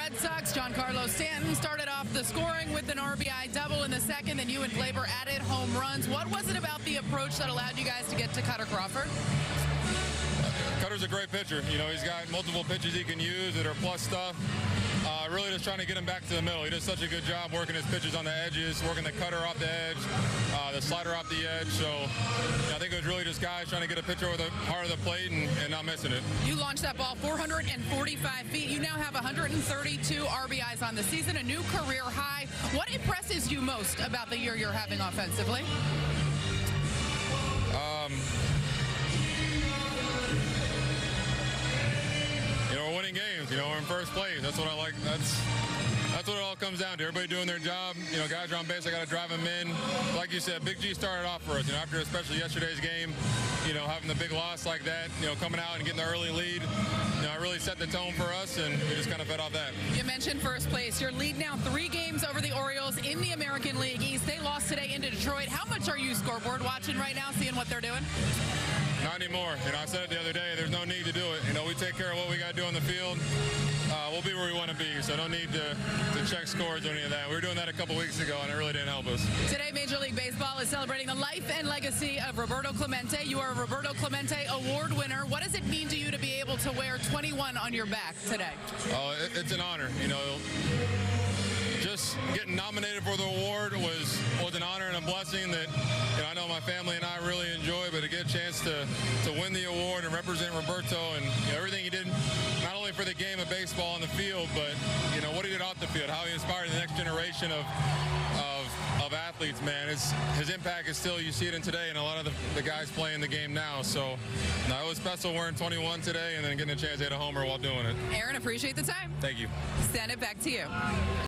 Red Sox, Giancarlo Stanton started off the scoring with an RBI double in the second, then you and Gleyber added home runs. What was it about the approach that allowed you guys to get to Kutter Crawford? Kutter's a great pitcher. You know, he's got multiple pitches he can use that are plus stuff. Uh, really just trying to get him back to the middle. He does such a good job working his pitches on the edges, working the cutter off the edge, slider off the edge. So I think it was really just guys trying to get a pitcher over the heart of the plate and, and not missing it. You launched that ball 445 feet. You now have 132 RBIs on the season, a new career high. What impresses you most about the year you're having offensively? Um, you know, we're winning games. You know, we're in first place. That's what I like. That's that's what it all comes down to. Everybody doing their job. You know, guys are on base. I got to drive them in. Like you said, Big G started off for us. You know, after especially yesterday's game, you know, having the big loss like that, you know, coming out and getting the early lead, you know, it really set the tone for us, and we just kind of fed off that. You mentioned first place. Your lead now three games over the Orioles in the American League East. They lost today into Detroit. How much are you scoreboard watching right now, seeing what they're doing? Not anymore. You know, I said it the other day. There's no need to do it. We want to be, so need to, to check scores or any of that. We were doing that a couple weeks ago, and it really didn't help us. Today, Major League Baseball is celebrating the life and legacy of Roberto Clemente. You are a Roberto Clemente Award winner. What does it mean to you to be able to wear 21 on your back today? Oh, it, it's an honor. You know, just getting nominated for the award was was an honor and a blessing that you know, I know my family and I really enjoy. But to get a chance to to win the award and represent Roberto and you know, everything he did, not only for the game of baseball on the field, but you know what he did field, inspired the next generation of of of athletes, man. His, his impact is still, you see it in today, and a lot of the, the guys playing the game now. So, no, it was special wearing 21 today and then getting a chance to hit a homer while doing it. Aaron, appreciate the time. Thank you. Send it back to you.